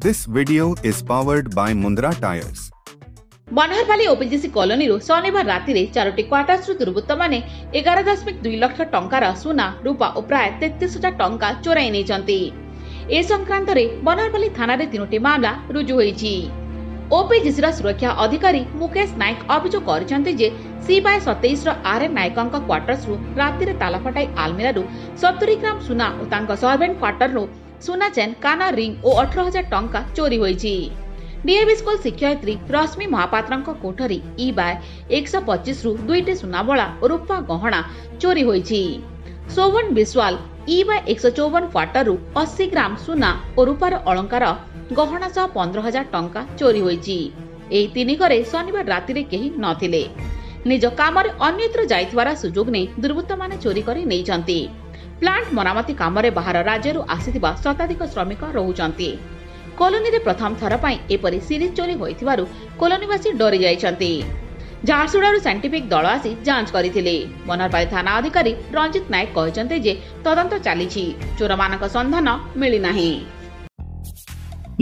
This video is powered by Mundra Tires. Banaharapali OPGC କଲୋନୀରୁ ଶନିବାର ରାତିରେ ଚାରୋଟି କ୍ୱାର୍ଟର୍ସରୁ ଦୁର୍ବୃତ୍ତମାନେ ଏଗାର ଦଶମିକ ଦୁଇ ଲକ୍ଷ ଟଙ୍କାର ସୁନା ରୂପା ଓ ପ୍ରାୟ ତେତିଶ ହଜାର ଟଙ୍କା ଚୋରାଇ ନେଇଛନ୍ତି ଏ ସଂକ୍ରାନ୍ତରେ ବନହରପାଲି ଥାନାରେ ତିନୋଟି ମାମଲା ରୁଜୁ ହୋଇଛି ଓପିଜିସିର ସୁରକ୍ଷା ଅଧିକାରୀ ମୁକେଶ ନାୟକ ଅଭିଯୋଗ କରିଛନ୍ତି ଯେ ସି ବାୟ ସତେଇଶର ଆର୍ ଏନ୍ ନାୟକଙ୍କ କ୍ୱାର୍ଟର୍ସରୁ ରାତିରେ ତାଲା ଫଟାଇ ଆଲମିରାରୁ ସତୁରି ଗ୍ରାମ ସୁନା ଓ ତାଙ୍କ ସର୍ଭେଣ୍ଟ କ୍ୱାର୍ଟରରୁ ସୁନା ଚେନ୍ କାନ ରିଂ ଓ ଅଠର ହଜାର ଟଙ୍କା ଚୋରି ହୋଇଛି ଡିଏଭି ସ୍କୁଲ ଶିକ୍ଷୟିତ୍ରୀ ରଶ୍ମି ମହାପାତ୍ରଙ୍କ କୋଠରୀ ଇ ବାୟ ଏକଶହ ପଚିଶରୁ ଦୁଇଟି ସୁନାବଳା ଓ ରୂପା ଗହଣା ଚୋରି ହୋଇଛି ଶୋଭନ ବିଶ୍ୱାଲ ଇ ବାୟ ଏକଶହ ଚଉବନ କ୍ୱାର୍ଟରରୁ ଅଶୀ ଗ୍ରାମ ସୁନା ଓ ରୂପାର ଅଳଙ୍କାର ଗହଣା ସହ ପନ୍ଦର ହଜାର ଟଙ୍କା ଚୋରି ହୋଇଛି ଏହି ତିନି ଘରେ ଶନିବାର ରାତିରେ କେହି ନଥିଲେ ନିଜ କାମରେ ଅନ୍ୟତ୍ର ଯାଇଥିବାର ସୁଯୋଗ ନେଇ ଦୁର୍ବୃତ୍ତମାନେ ଚୋରି କରି ନେଇଛନ୍ତି ପ୍ଲାଣ୍ଟ ମରାମତି କାମରେ ବାହାର ରାଜ୍ୟରୁ ଆସିଥିବା ଶତାଧିକ ଶ୍ରମିକ ରହୁଛନ୍ତି କଲୋନୀରେ ପ୍ରଥମ ଥର ପାଇଁ ଏପରି ସିରିଜ୍ ଚୋରି ହୋଇଥିବାରୁ କଲୋନୀବାସୀ ଡରି ଯାଇଛନ୍ତି ଝାରସୁଗୁଡ଼ାରୁ ସାଇଣ୍ଟିଫିକ୍ ଦଳ ଆସି ଯାଞ୍ଚ କରିଥିଲେ ବନରପାଲି ଥାନା ଅଧିକାରୀ ରଞ୍ଜିତ ନାୟକ କହିଛନ୍ତି ଯେ ତଦନ୍ତ ଚାଲିଛି ଚୋରମାନଙ୍କ ସନ୍ଧାନ ମିଳିନାହିଁ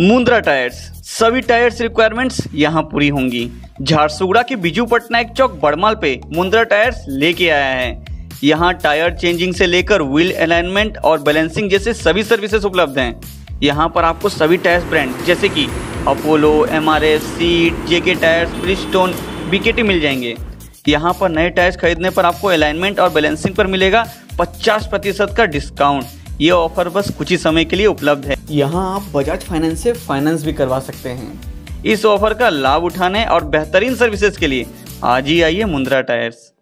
मुंद्रा टायर्स सभी टायर्स रिक्वायरमेंट्स यहाँ पूरी होंगी झारसुगुड़ा के बिजू पटनायक चौक बड़माल पे मुंद्रा टायर्स लेके आया है यहाँ टायर चेंजिंग से लेकर व्हील अलाइनमेंट और बैलेंसिंग जैसे सभी सर्विसेज़ उपलब्ध हैं। यहाँ पर आपको सभी टायर्स ब्रांड जैसे कि Apollo M R S CEAT JK tyres Bridgestone BKT मिल जाएँगे। यहाँ पर नए टायर्स खरीदने पर आपको अलाइनमेंट और बैलेंसिंग पर मिलेगा 50 प्रतिशत का डिस्काउंट। ये ऑफ़र बस कुछ ही समय के लिए उपलब्ध है। यहाँ आप बजाज फाइनेंस से फाइनेंस भी करवा सकते हैं। इस ऑफ़र का लाभ उठाने और बेहतरीन सर्विसेज़ के लिए आज ही आइए मुंद्रा टायर्स।